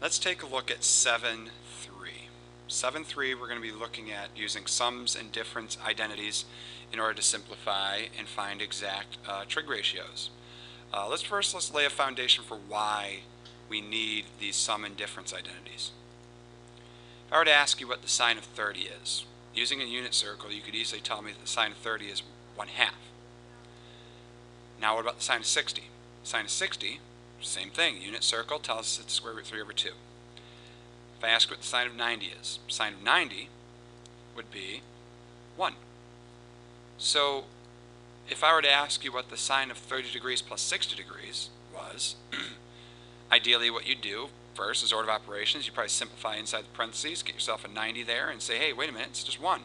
Let's take a look at 7.3. 7.3 we're going to be looking at using sums and difference identities in order to simplify and find exact uh, trig ratios. Uh, let's first let's lay a foundation for why we need these sum and difference identities. If I were to ask you what the sine of 30 is, using a unit circle you could easily tell me that the sine of 30 is 1 half. Now what about the sine of 60? Sine of 60 same thing, unit circle tells us it's square root 3 over 2. If I ask what the sine of 90 is, sine of 90 would be 1. So if I were to ask you what the sine of 30 degrees plus 60 degrees was, ideally what you'd do first is order of operations. You'd probably simplify inside the parentheses, get yourself a 90 there, and say, hey, wait a minute, it's just 1.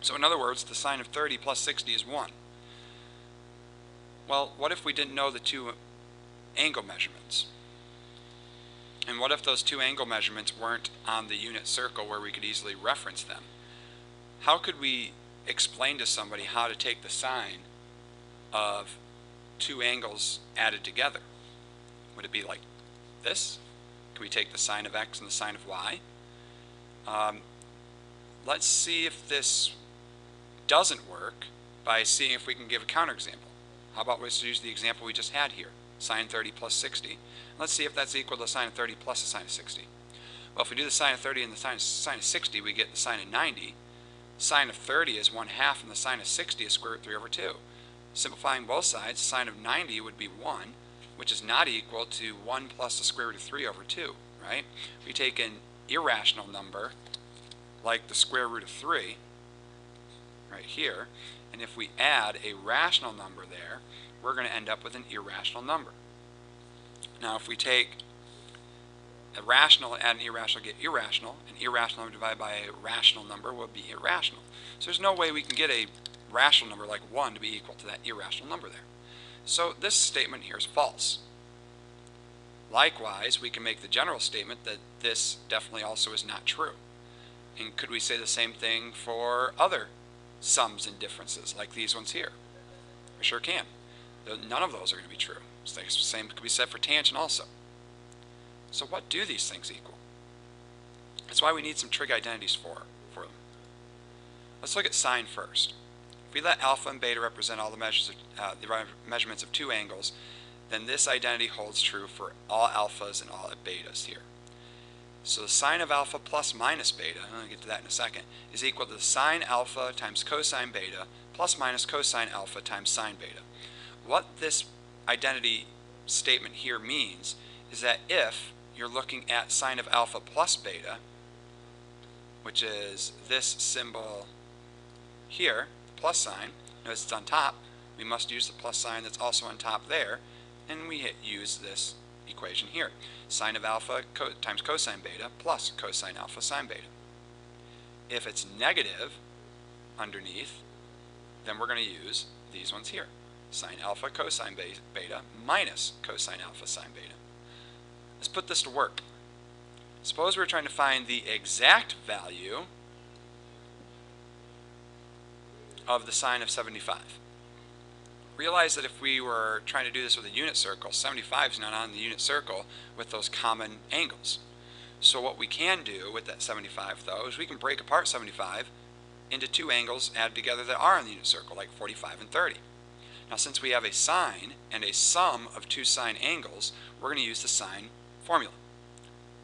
So in other words, the sine of 30 plus 60 is 1. Well, what if we didn't know the two angle measurements. And what if those two angle measurements weren't on the unit circle where we could easily reference them? How could we explain to somebody how to take the sine of two angles added together? Would it be like this? Can we take the sine of x and the sine of y? Um, let's see if this doesn't work by seeing if we can give a counterexample. How about we use the example we just had here? Sine 30 plus 60. Let's see if that's equal to sine of 30 plus the sine of 60. Well, if we do the sine of 30 and the sine of, sine of 60, we get the sine of 90. Sine of 30 is 1 half, and the sine of 60 is square root 3 over 2. Simplifying both sides, sine of 90 would be 1, which is not equal to 1 plus the square root of 3 over 2, right? We take an irrational number, like the square root of 3, right here, and if we add a rational number there, we're going to end up with an irrational number. Now if we take a rational add an irrational, get irrational. An irrational number divided by a rational number will be irrational. So there's no way we can get a rational number like 1 to be equal to that irrational number there. So this statement here is false. Likewise, we can make the general statement that this definitely also is not true. And could we say the same thing for other sums and differences like these ones here? We sure can. None of those are going to be true. the same could be said for tangent also. So what do these things equal? That's why we need some trig identities for, for them. Let's look at sine first. If we let alpha and beta represent all the measures of, uh, the measurements of two angles, then this identity holds true for all alphas and all betas here. So the sine of alpha plus minus beta, I'm going to get to that in a second, is equal to sine alpha times cosine beta plus minus cosine alpha times sine beta. What this identity statement here means is that if you're looking at sine of alpha plus beta, which is this symbol here, plus sign, notice it's on top, we must use the plus sign that's also on top there, and we hit use this equation here. Sine of alpha co times cosine beta plus cosine alpha sine beta. If it's negative underneath, then we're going to use these ones here sine alpha cosine beta minus cosine alpha sine beta. Let's put this to work. Suppose we're trying to find the exact value of the sine of 75. Realize that if we were trying to do this with a unit circle, 75 is not on the unit circle with those common angles. So what we can do with that 75 though is we can break apart 75 into two angles added together that are on the unit circle, like 45 and 30. Now since we have a sine and a sum of two sine angles, we're going to use the sine formula.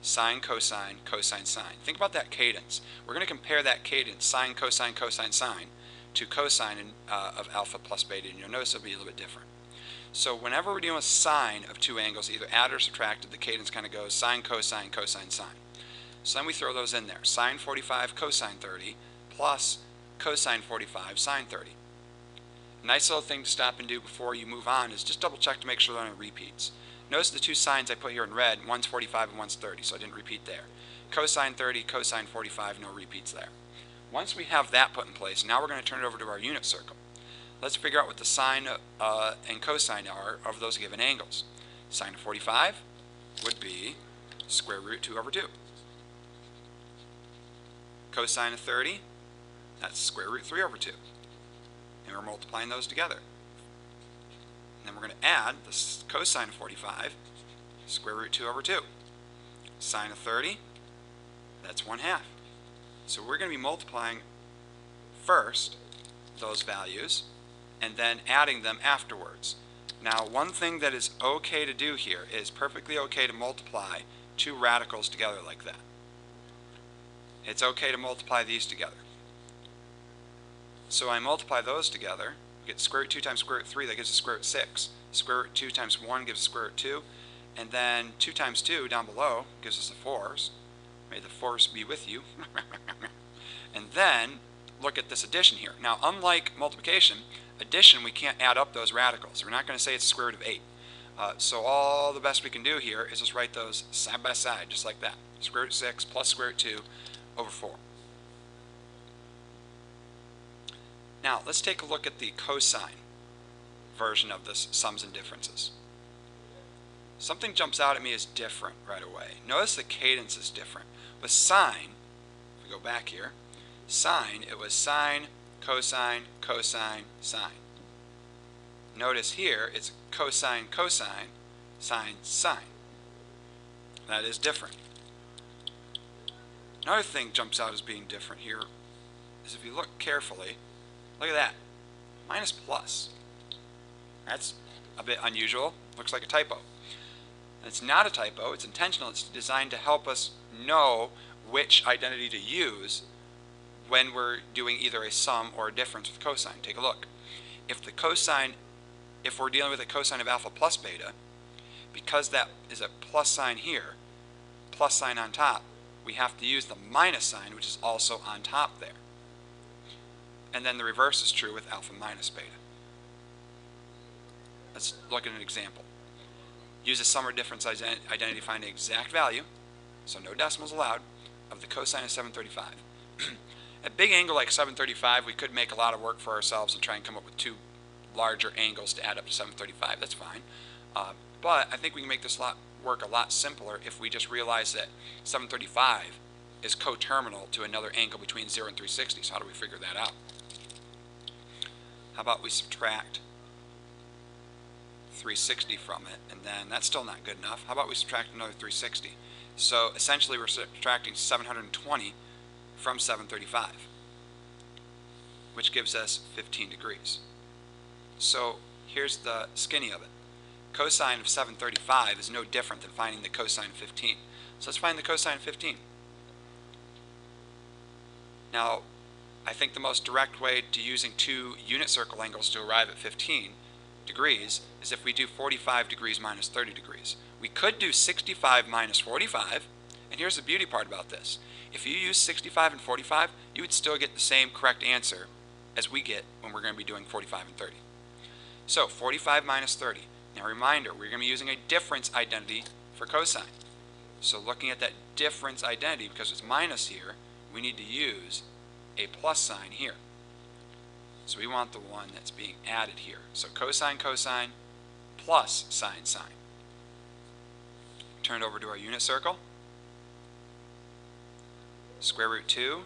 Sine, cosine, cosine, sine. Think about that cadence. We're going to compare that cadence, sine, cosine, cosine, sine, to cosine uh, of alpha plus beta, and you'll notice it'll be a little bit different. So whenever we're dealing with sine of two angles, either added or subtracted, the cadence kind of goes sine, cosine, cosine, sine. So then we throw those in there. Sine 45 cosine 30 plus cosine 45 sine 30. Nice little thing to stop and do before you move on is just double check to make sure there are no repeats. Notice the two signs I put here in red, one's 45 and one's 30, so I didn't repeat there. Cosine 30, cosine 45, no repeats there. Once we have that put in place, now we're going to turn it over to our unit circle. Let's figure out what the sine uh, and cosine are of those given angles. Sine of 45 would be square root 2 over 2. Cosine of 30, that's square root 3 over 2 and we're multiplying those together. And then we're going to add the cosine of 45, square root 2 over 2. Sine of 30, that's 1 half. So we're going to be multiplying first those values and then adding them afterwards. Now one thing that is okay to do here is perfectly okay to multiply two radicals together like that. It's okay to multiply these together. So I multiply those together, get square root 2 times square root 3, that gives us square root 6. Square root 2 times 1 gives us square root 2. And then 2 times 2 down below gives us the 4s. May the force be with you. and then look at this addition here. Now, unlike multiplication, addition, we can't add up those radicals. We're not going to say it's the square root of 8. Uh, so all the best we can do here is just write those side by side, just like that. Square root 6 plus square root 2 over 4. Now, let's take a look at the cosine version of this sums and differences. Something jumps out at me as different right away. Notice the cadence is different. With sine, if we go back here, sine, it was sine, cosine, cosine, sine. Notice here, it's cosine, cosine, sine, sine. That is different. Another thing jumps out as being different here is if you look carefully, look at that, minus plus. That's a bit unusual, looks like a typo. It's not a typo, it's intentional, it's designed to help us know which identity to use when we're doing either a sum or a difference with cosine. Take a look. If the cosine, if we're dealing with a cosine of alpha plus beta, because that is a plus sign here, plus sign on top, we have to use the minus sign, which is also on top there. And then the reverse is true with alpha minus beta. Let's look at an example. Use a sum or difference identity to find the exact value, so no decimals allowed, of the cosine of 735. a big angle like 735, we could make a lot of work for ourselves and try and come up with two larger angles to add up to 735. That's fine. Uh, but I think we can make this lot work a lot simpler if we just realize that 735 is coterminal to another angle between 0 and 360. So how do we figure that out? How about we subtract 360 from it, and then that's still not good enough. How about we subtract another 360? So essentially we're subtracting 720 from 735, which gives us 15 degrees. So here's the skinny of it. Cosine of 735 is no different than finding the cosine of 15. So let's find the cosine of 15. Now, I think the most direct way to using two unit circle angles to arrive at 15 degrees is if we do 45 degrees minus 30 degrees. We could do 65 minus 45, and here's the beauty part about this. If you use 65 and 45, you would still get the same correct answer as we get when we're going to be doing 45 and 30. So 45 minus 30. Now reminder, we're going to be using a difference identity for cosine. So looking at that difference identity, because it's minus here, we need to use a plus sign here. So we want the one that's being added here. So cosine cosine plus sine sine. Turn it over to our unit circle. Square root 2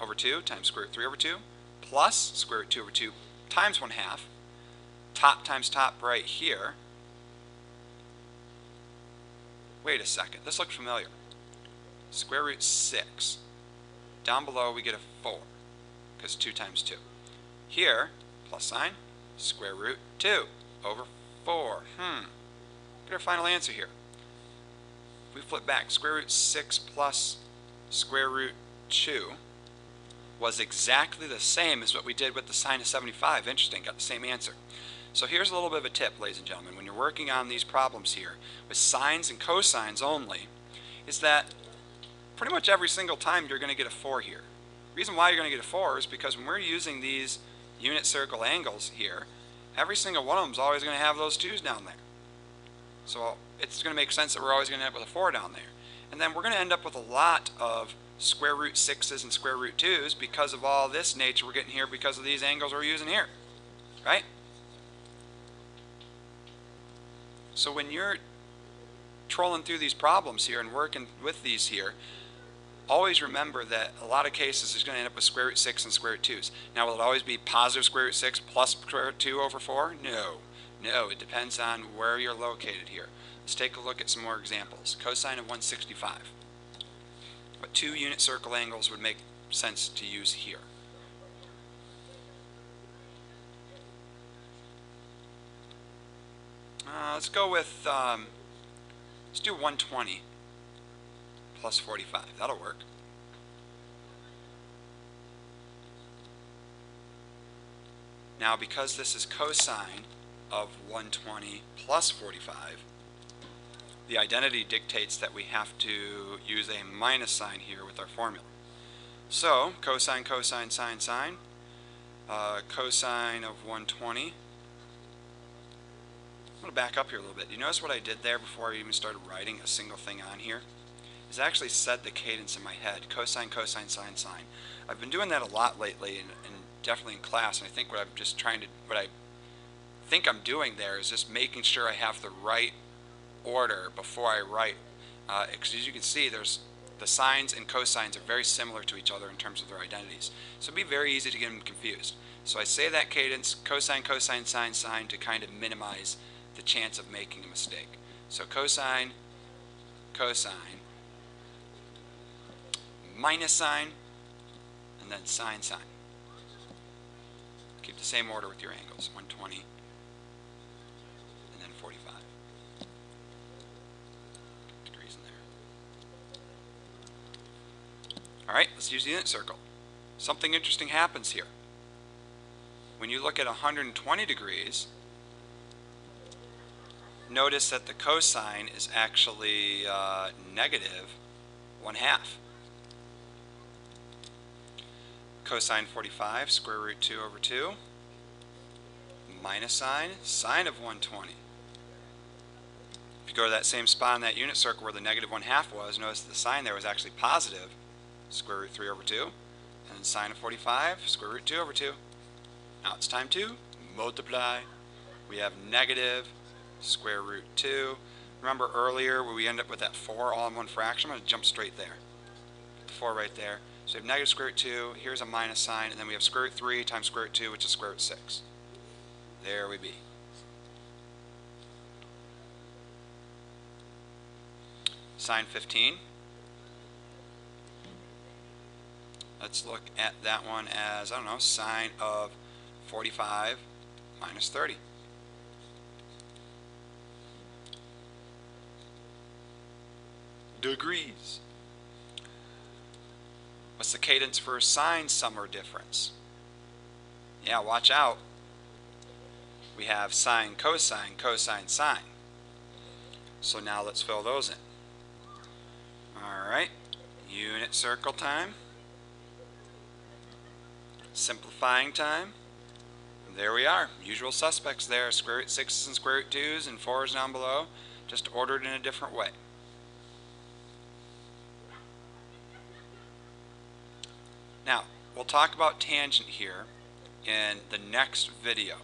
over 2 times square root 3 over 2 plus square root 2 over 2 times 1 half. Top times top right here. Wait a second, this looks familiar. Square root 6. Down below we get a 4 because 2 times 2. Here, plus sign, square root 2 over 4. Hmm. Get our final answer here. If we flip back, square root 6 plus square root 2 was exactly the same as what we did with the sine of 75. Interesting, got the same answer. So here's a little bit of a tip, ladies and gentlemen, when you're working on these problems here with sines and cosines only, is that pretty much every single time you're going to get a 4 here. The reason why you're going to get a 4 is because when we're using these unit circle angles here, every single one of them is always going to have those 2's down there. So it's going to make sense that we're always going to end up with a 4 down there. And then we're going to end up with a lot of square root 6's and square root 2's because of all this nature we're getting here because of these angles we're using here. Right? So when you're trolling through these problems here and working with these here, always remember that a lot of cases is going to end up with square root 6 and square root 2's. Now, will it always be positive square root 6 plus square root 2 over 4? No. No, it depends on where you're located here. Let's take a look at some more examples. Cosine of 165. What two unit circle angles would make sense to use here? Uh, let's go with, um, let's do 120 plus 45. That'll work. Now, because this is cosine of 120 plus 45, the identity dictates that we have to use a minus sign here with our formula. So, cosine, cosine, sine, sine, uh, cosine of 120. I'm going to back up here a little bit. You notice what I did there before I even started writing a single thing on here? I actually set the cadence in my head, cosine, cosine, sine, sine. I've been doing that a lot lately, and, and definitely in class, and I think what I'm just trying to, what I think I'm doing there is just making sure I have the right order before I write. Because uh, as you can see, there's the sines and cosines are very similar to each other in terms of their identities. So it'd be very easy to get them confused. So I say that cadence, cosine, cosine, sine, sine, to kind of minimize the chance of making a mistake. So cosine, cosine, minus sign, and then sine, sine. Keep the same order with your angles, 120 and then 45 degrees in there. All right, let's use the unit circle. Something interesting happens here. When you look at 120 degrees, notice that the cosine is actually uh, negative 1 half cosine 45, square root 2 over 2, minus sine, sine of 120. If you go to that same spot in that unit circle where the negative 1 half was, notice the sine there was actually positive, square root 3 over 2, and sine of 45, square root 2 over 2. Now it's time to multiply. We have negative square root 2. Remember earlier where we end up with that 4 all in one fraction? I'm going to jump straight there. 4 right there. So we have negative square root 2, here's a minus sign, and then we have square root 3 times square root 2, which is square root 6. There we be. Sine 15. Let's look at that one as, I don't know, sine of 45 minus 30. Degrees. What's the cadence for sine sum or difference? Yeah, watch out. We have sine, cosine, cosine, sine. So now let's fill those in. Alright, unit circle time. Simplifying time. There we are. Usual suspects there. Square root 6s and square root 2s and 4s down below. Just ordered in a different way. Now, we'll talk about tangent here in the next video.